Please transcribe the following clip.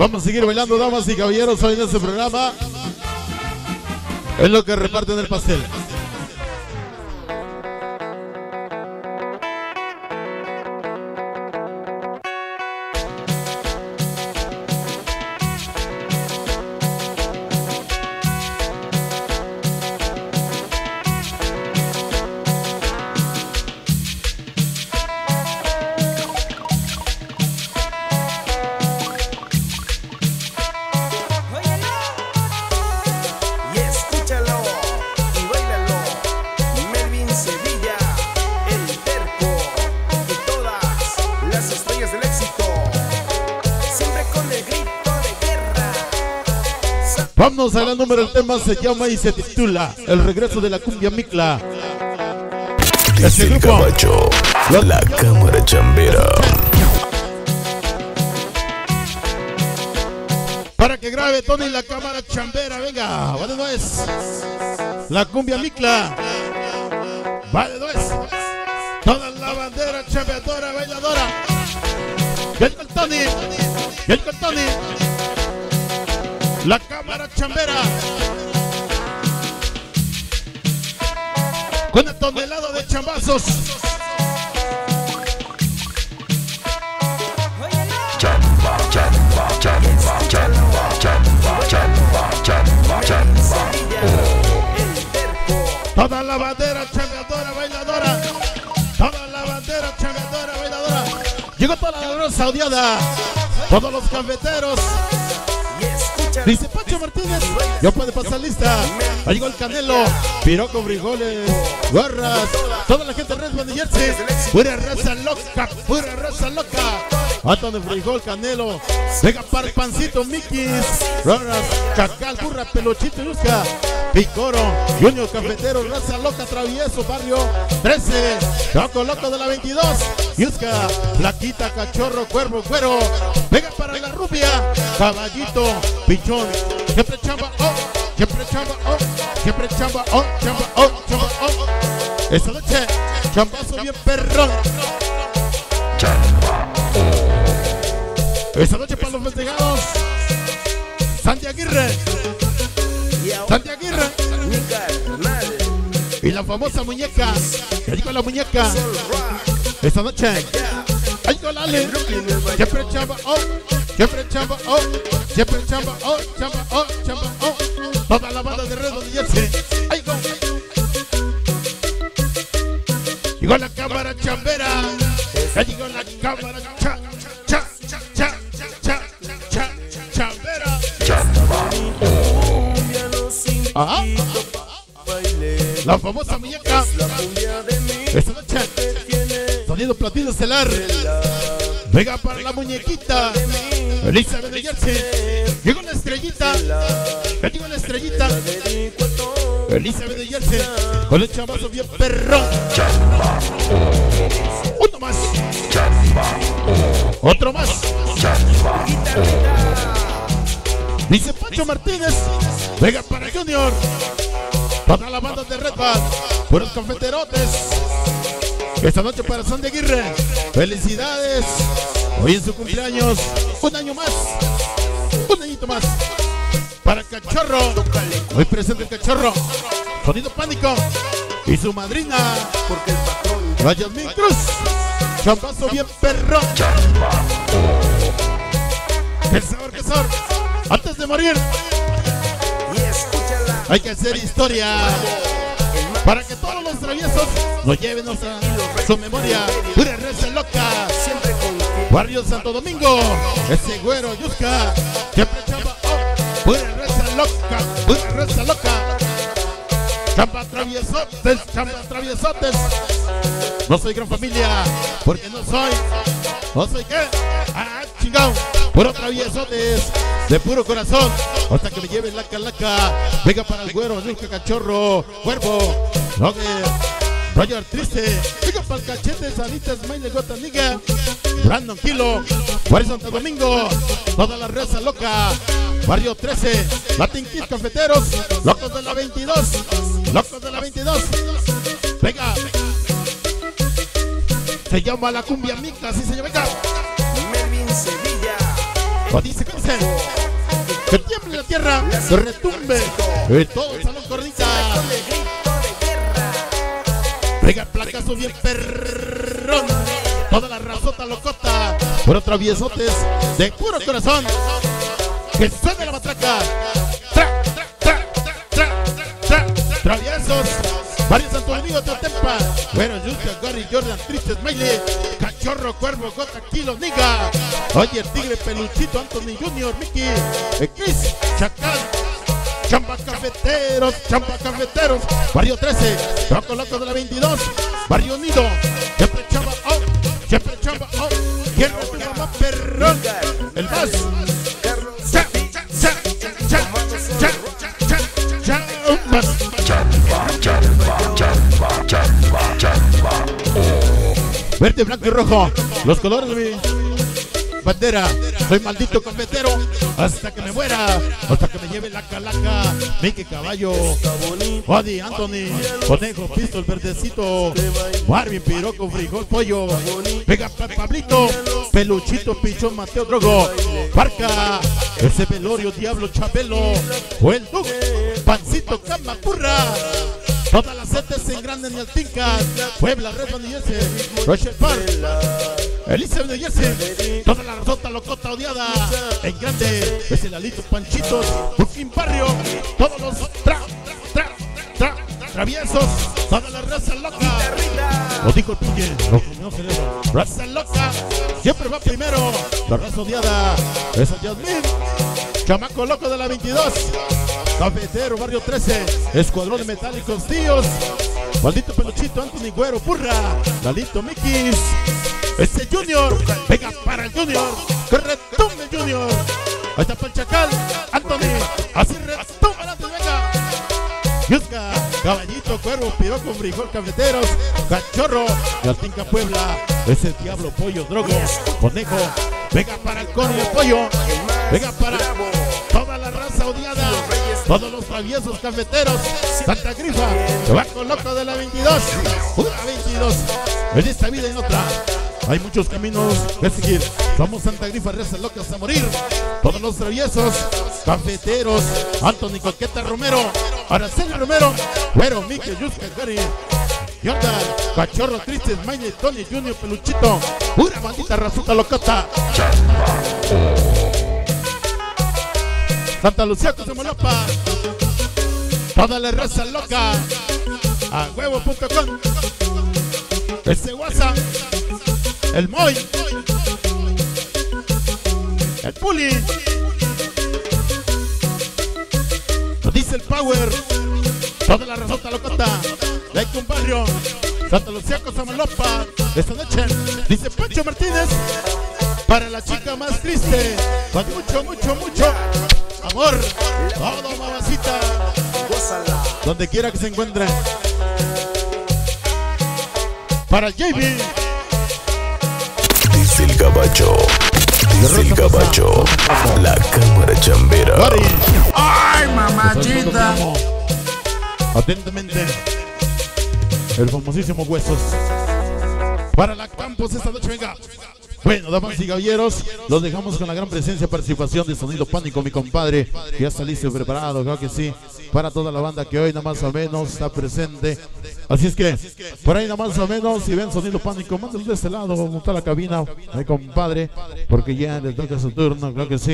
Vamos a seguir bailando, damas y caballeros, hoy en este programa. Es lo que reparten el pastel. Vamos a la número, el tema se llama y se titula El regreso de la cumbia micla. Dice el caballo, la cámara chambera. Para que grabe Tony la cámara chambera, venga, va de nuez. La cumbia micla. Va de nuez. Toda la bandera chambeadora, bailadora. Bien con Tony. Bien con Tony. La cámara chambera. Con el tonelado de chambazos. Chamba, chamba, chamba, chamba, chamba, chamba, chamba, chamba. Toda la bandera chambeadora, bailadora. Toda la bandera chambeadora, bailadora. Llegó toda la rosa odiada. Todos los cafeteros. Dice Pancho Martínez. Ya puede pasar lista. Ahí llegó el Canelo. Piroco, frijoles, gorras. Toda la gente de Redmond y Jersey. Raza loca, pura raza loca. Atón de frijol, canelo. Venga para el pancito, Mikis. Gorras, chacal, burra, peluchito, yusca. Picoro, Junior Cafetero, raza loca, travieso, barrio 13. Loco, loco de la 22. Yusca, flaquita, cachorro, cuervo, cuero. Rubia. Caballito, pichón. Siempre chamba, oh. Siempre chamba, oh. Siempre chamba, oh. Chamba, oh. Chamba, oh. Esta noche, chambazo bien perrón. Chamba, Esta noche para los festejados. Santi Aguirre. Santi Aguirre. Y la famosa muñeca. Que digo la muñeca. Esta noche. Ahí con la Ale. Siempre chamba, oh. Siempre chamba, oh. Siempre chamba, oh. Chamba, oh. Chamba, oh. Toda la banda de Red de Jersey. Ahí con. Llegó la cámara chambera. Ya llegó la cámara cha, cha, cha, cha, cha, cha, chambera. Ajá. La famosa muñeca. Esta noche. Sonido platino estelar. Venga para la muñequita. Elizabeth de Jersey. Llegó la estrellita. Ya llegó la estrellita. Elizabeth de Jersey. Con el chamazo bien. Chamba, Uno más. Otro más. Dice Pancho Martínez. Venga para Junior. Toda la banda de Red Band. Puros cafeterotes. Esta noche para Sandy Aguirre. Felicidades. Hoy en su cumpleaños. Un año más. Un añito más. Para Cachorro. Hoy presente el Cachorro. Sonido Pánico. Y su madrina. Porque el patrón La Yasmín Cruz. Champazo bien perro. El sabor que sabor. Antes de morir. Hay que hacer historia para que todos los traviesos nos lleven nuestra su memoria. Pura reza loca. Barrio Santo Domingo. Ese güero Yusca. Siempre chamba. Oh, pura reza loca. Pura reza loca. Chamba traviesotes. Chamba traviesotes. No soy gran familia. Porque no soy. No soy qué. Chingado. Puro traviesotes. De puro corazón. Hasta que me lleven la calaca. Venga para el güero. Nunca cachorro. Cuervo. Roger. Roger Triste. Venga para el cachete. Sanitas. Maile Gota. Brandon Kilo. Juárez Santo Domingo. Toda la raza loca. Barrio 13. Latin Kids Cafeteros. Locos de la 22. Locos de la 22. Venga. Se llama la cumbia mixta, así se llama. Venga. Melvin Sevilla, O dice, ¿qué dice? Que tiemble la tierra, que retumbe. Y todo el salón cornita. Pega placazo bien perrón. Toda la razota locota. Por traviesotes de puro corazón. Que suene la matraca. Tra, tra, tra, tra, tra, tra. Traviesos. Varios Santo Domingo de Otempa. Bueno, Yuska, Gary, Jordan, Triste, Smiley. Cachorro, Cuervo, Gota, Kilo, Niga. Oye, Tigre, Peluchito, Anthony Junior, Mickey, Chris, Chacal. Chamba Cafeteros, Chamba Cafeteros, Barrio 13, Loco Loco de la 22, Barrio Unido, siempre chamba, oh, siempre chamba, oh, ¿quién es tu mamá perrón? El más, Verde, blanco y rojo, los colores de mi bandera. Soy maldito cafetero hasta que me muera, hasta que me lleve la calaca. Mickey Caballo, Odi, Anthony, Conejo, Pistol, Verdecito, Barbie, Piroco, Frijol, Pollo, Pega Pa- Pablito, Peluchito, Pichón, Mateo Drogo, Parca, ese velorio, Diablo, Chabelo, o el Pancito, Cama, Curra. Todas las setes en grande en el Tincas, Puebla, Redmond y ese, Rochelle Park, Elizabeth de Jersey, toda la razota locota odiada, en grande, es el Alito Panchitos, Brooklyn Barrio, todos los tra, tra, tra, traviesos, toda la raza loca. Lo dijo el puñe, lo comió. Raza loca, siempre va primero. La raza odiada, esa Yasmin. Chamaco loco de la 22. Cafetero, barrio 13. Escuadrón metálicos, tíos. Maldito peluchito, Anthony Güero, burra. Lalito Mikis. Ese Junior, venga para el Junior. Que retumbe Junior. Ahí está el Chacal, Anthony. Así retumba adelante, venga. Yusca, Caballito, Cuervo, Piroco, Frijol, Cafeteros, Cachorro, Yaltinca, Puebla, ese Diablo, Pollo, Drogo, Conejo, venga para el cono y pollo, venga para toda la raza odiada, todos los traviesos cafeteros, Santa Grifa, Tabaco Loco de la 22, pura 22, en esta vida y en otra. Hay muchos caminos que seguir. Somos Santa Grifa, Reza Locas a morir. Todos los traviesos, cafeteros, Anthony Coqueta Romero, Araceli Romero, Güero, Mickey, Yusca, Gary, Yonda, Cachorro, Tristes, Maine, Tony, Junior, Peluchito, pura maldita razuta locata. Santa Lucía, Cosamolopa, toda la raza loca, a huevo.com, ese WhatsApp, el Moy, el Puli, nos dice el Power, toda la razota locota, de un barrio, Santa Lucía, Cosamolopa, esta noche, dice Pancho Martínez, para la chica más triste, con mucho, mucho, mucho amor, todo mamacita, donde quiera que se encuentren. Para JB, Dice el gabacho. Dice el gabacho. La cámara chambera. ¡Ay, mamachita! atentamente, el famosísimo Huesos. Para la Campos esta noche, venga. Bueno, damas y caballeros, los dejamos con la gran presencia y participación de Sonido Pánico, mi compadre, que ya está listo preparado, creo que sí, para toda la banda que hoy nada más o menos está presente. Así es que, por ahí nada más o menos, si ven Sonido Pánico, mándenlo de este lado, montar la cabina, mi compadre, porque ya le toca su turno, creo que sí.